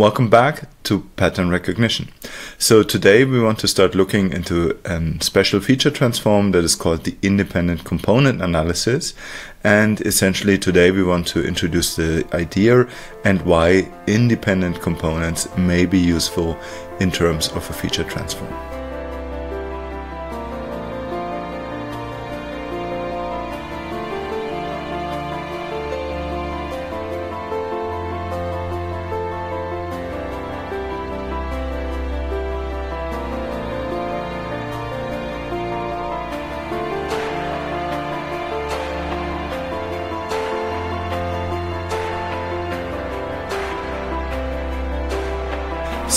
Welcome back to pattern recognition. So today we want to start looking into a special feature transform that is called the independent component analysis. And essentially today we want to introduce the idea and why independent components may be useful in terms of a feature transform.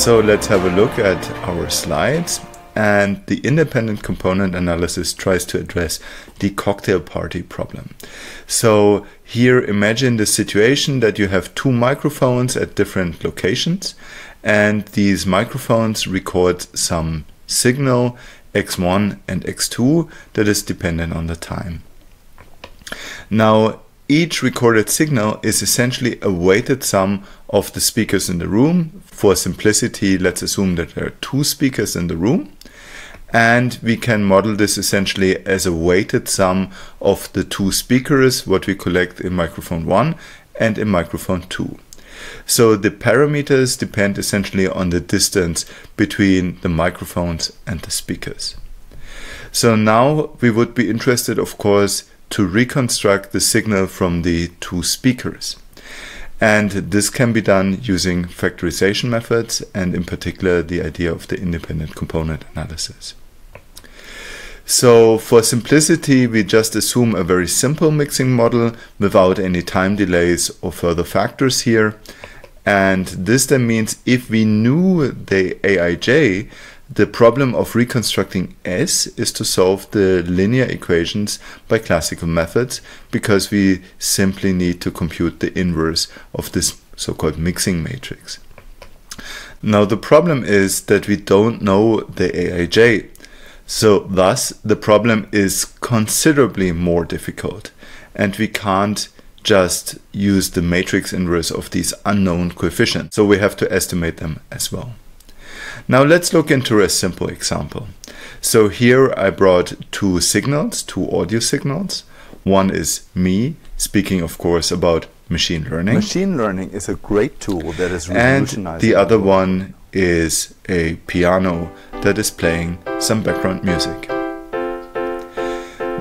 So let's have a look at our slides. And the independent component analysis tries to address the cocktail party problem. So here imagine the situation that you have two microphones at different locations and these microphones record some signal x1 and x2 that is dependent on the time. Now each recorded signal is essentially a weighted sum of the speakers in the room. For simplicity, let's assume that there are two speakers in the room. And we can model this essentially as a weighted sum of the two speakers, what we collect in microphone 1 and in microphone 2. So the parameters depend essentially on the distance between the microphones and the speakers. So now we would be interested, of course, to reconstruct the signal from the two speakers. And this can be done using factorization methods and in particular the idea of the independent component analysis. So for simplicity, we just assume a very simple mixing model without any time delays or further factors here. And this then means if we knew the Aij, the problem of reconstructing S is to solve the linear equations by classical methods because we simply need to compute the inverse of this so-called mixing matrix. Now the problem is that we don't know the Aij. So thus the problem is considerably more difficult and we can't just use the matrix inverse of these unknown coefficients. So we have to estimate them as well. Now let's look into a simple example. So here I brought two signals, two audio signals. One is me speaking, of course, about machine learning. Machine learning is a great tool that is revolutionizing. And the other one is a piano that is playing some background music.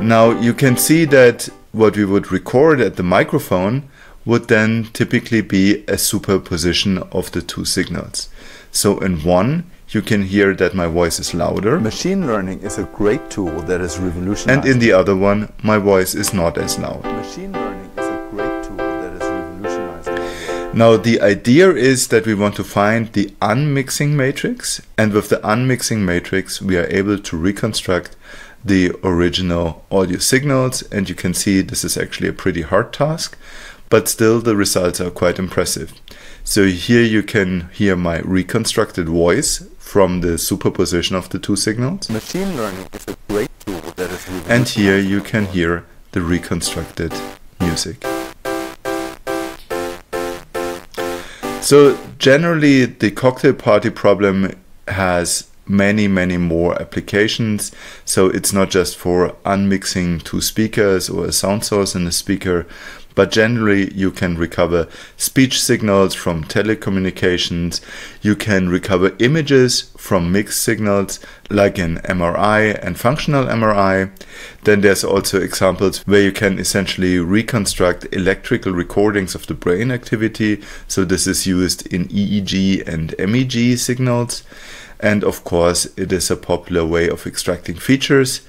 Now you can see that what we would record at the microphone would then typically be a superposition of the two signals. So in one, you can hear that my voice is louder. Machine learning is a great tool that is revolutionizing. And in the other one, my voice is not as loud. Machine learning is a great tool that is revolutionizing. Now the idea is that we want to find the unmixing matrix and with the unmixing matrix we are able to reconstruct the original audio signals and you can see this is actually a pretty hard task but still the results are quite impressive. So here you can hear my reconstructed voice from the superposition of the two signals. Machine learning is a great tool that is And here you can hear the reconstructed music. So generally the cocktail party problem has many many more applications so it's not just for unmixing two speakers or a sound source in a speaker but generally you can recover speech signals from telecommunications, you can recover images from mixed signals like in MRI and functional MRI. Then there's also examples where you can essentially reconstruct electrical recordings of the brain activity. So this is used in EEG and MEG signals. And of course, it is a popular way of extracting features.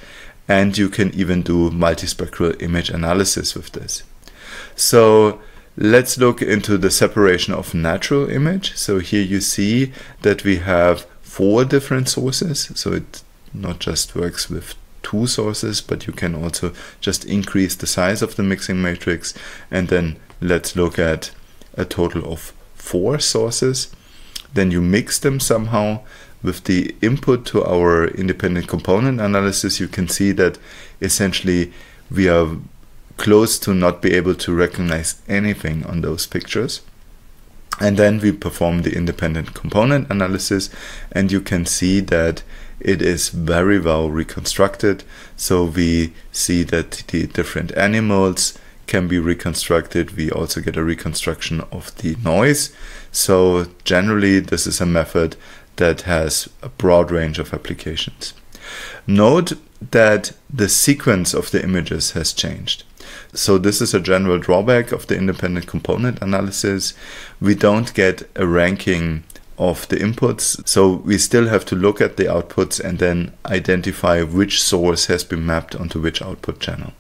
And you can even do multispectral image analysis with this. So let's look into the separation of natural image. So here you see that we have four different sources. So it not just works with two sources, but you can also just increase the size of the mixing matrix. And then let's look at a total of four sources. Then you mix them somehow with the input to our independent component analysis. You can see that essentially we are close to not be able to recognize anything on those pictures. And then we perform the independent component analysis, and you can see that it is very well reconstructed. So we see that the different animals can be reconstructed. We also get a reconstruction of the noise. So generally, this is a method that has a broad range of applications. Note that the sequence of the images has changed. So this is a general drawback of the independent component analysis. We don't get a ranking of the inputs. So we still have to look at the outputs and then identify which source has been mapped onto which output channel.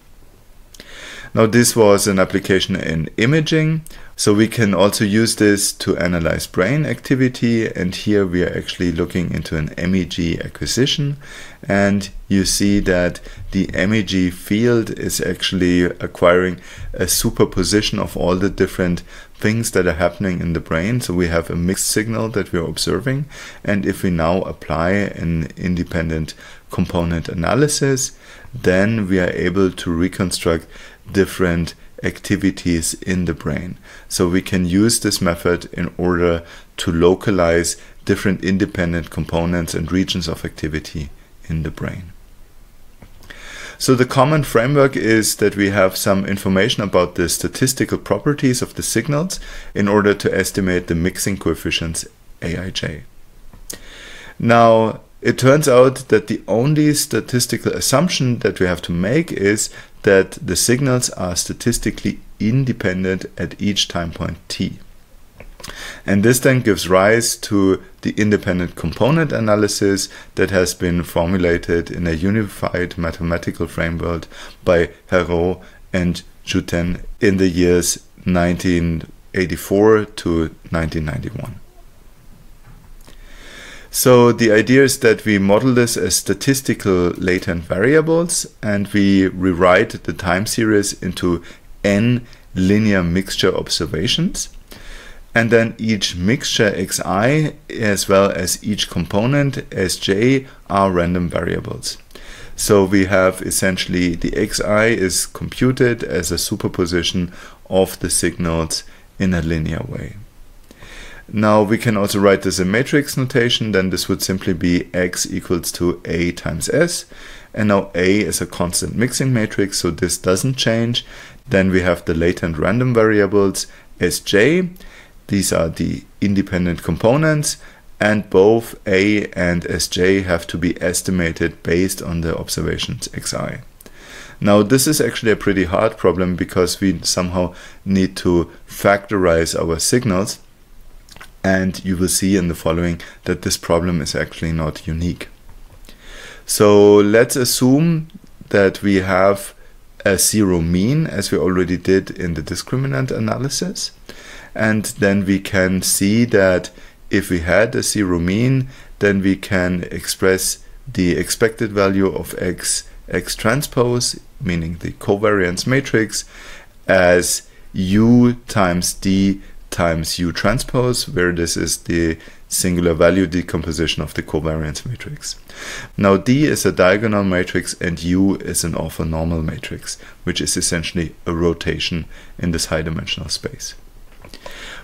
Now this was an application in imaging. So we can also use this to analyze brain activity. And here we are actually looking into an MEG acquisition. And you see that the MEG field is actually acquiring a superposition of all the different things that are happening in the brain. So we have a mixed signal that we're observing. And if we now apply an independent component analysis, then we are able to reconstruct different activities in the brain. So we can use this method in order to localize different independent components and regions of activity in the brain. So the common framework is that we have some information about the statistical properties of the signals in order to estimate the mixing coefficients Aij. Now, it turns out that the only statistical assumption that we have to make is that the signals are statistically independent at each time point t. And this then gives rise to the independent component analysis that has been formulated in a unified mathematical framework by Hérault and Jutten in the years 1984 to 1991. So the idea is that we model this as statistical latent variables and we rewrite the time series into n linear mixture observations. And then each mixture xi as well as each component sj are random variables. So we have essentially the xi is computed as a superposition of the signals in a linear way. Now we can also write this in matrix notation, then this would simply be x equals to a times s. And now a is a constant mixing matrix, so this doesn't change. Then we have the latent random variables sj. These are the independent components and both a and sj have to be estimated based on the observations xi. Now this is actually a pretty hard problem because we somehow need to factorize our signals and you will see in the following that this problem is actually not unique. So let's assume that we have a zero mean as we already did in the discriminant analysis. And then we can see that if we had a zero mean, then we can express the expected value of x, x transpose, meaning the covariance matrix, as u times d times U transpose, where this is the singular value decomposition of the covariance matrix. Now D is a diagonal matrix and U is an orthonormal matrix, which is essentially a rotation in this high dimensional space.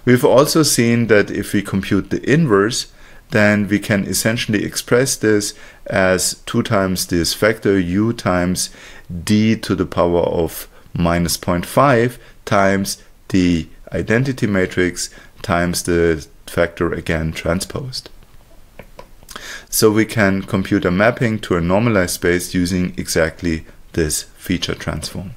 We've also seen that if we compute the inverse, then we can essentially express this as 2 times this factor u times d to the power of minus 0.5 times the identity matrix times the factor again transposed. So we can compute a mapping to a normalized space using exactly this feature transform.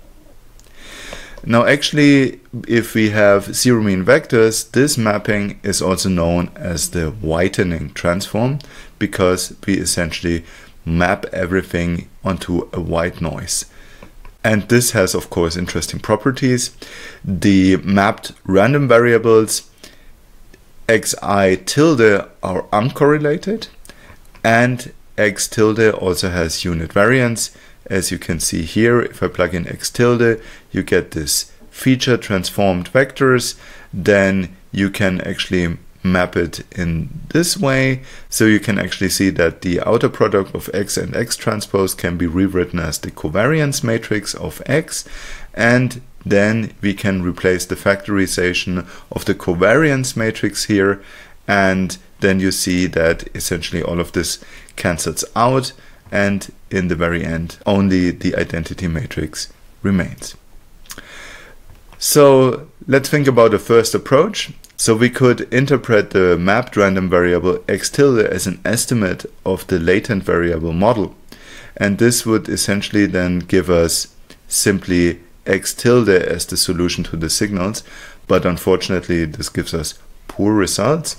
Now actually, if we have zero mean vectors, this mapping is also known as the whitening transform because we essentially map everything onto a white noise. And this has, of course, interesting properties. The mapped random variables xi tilde are uncorrelated, and x tilde also has unit variance. As you can see here, if I plug in x tilde, you get this feature transformed vectors. Then you can actually map it in this way. So you can actually see that the outer product of X and X transpose can be rewritten as the covariance matrix of X. And then we can replace the factorization of the covariance matrix here and then you see that essentially all of this cancels out and in the very end only the identity matrix remains. So let's think about the first approach. So we could interpret the mapped random variable x tilde as an estimate of the latent variable model. And this would essentially then give us simply x tilde as the solution to the signals. But unfortunately, this gives us poor results.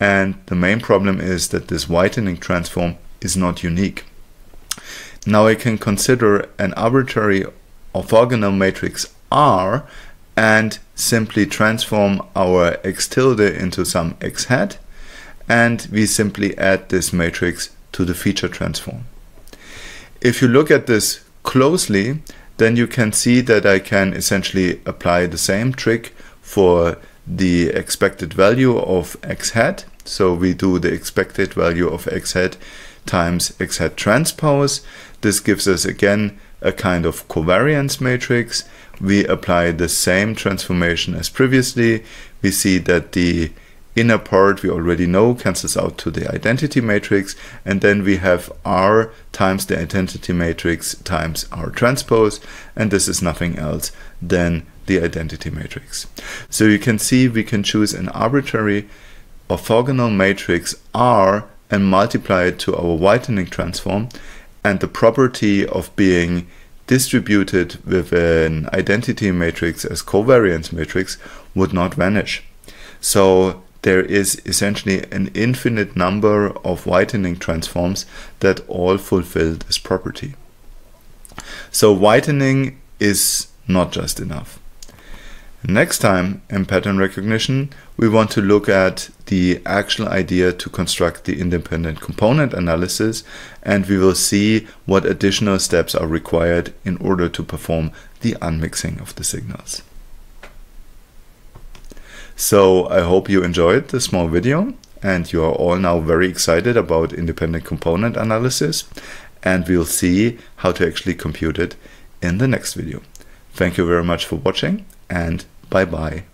And the main problem is that this whitening transform is not unique. Now I can consider an arbitrary orthogonal matrix R and simply transform our x tilde into some x hat and we simply add this matrix to the feature transform. If you look at this closely then you can see that I can essentially apply the same trick for the expected value of x hat. So we do the expected value of x hat times x hat transpose. This gives us again a kind of covariance matrix. We apply the same transformation as previously. We see that the inner part we already know cancels out to the identity matrix and then we have R times the identity matrix times R transpose and this is nothing else than the identity matrix. So you can see we can choose an arbitrary orthogonal matrix R and multiply it to our whitening transform and the property of being distributed with an identity matrix as covariance matrix would not vanish. So there is essentially an infinite number of whitening transforms that all fulfill this property. So whitening is not just enough. Next time in pattern recognition, we want to look at the actual idea to construct the independent component analysis and we will see what additional steps are required in order to perform the unmixing of the signals. So I hope you enjoyed this small video and you are all now very excited about independent component analysis and we'll see how to actually compute it in the next video. Thank you very much for watching and Bye bye.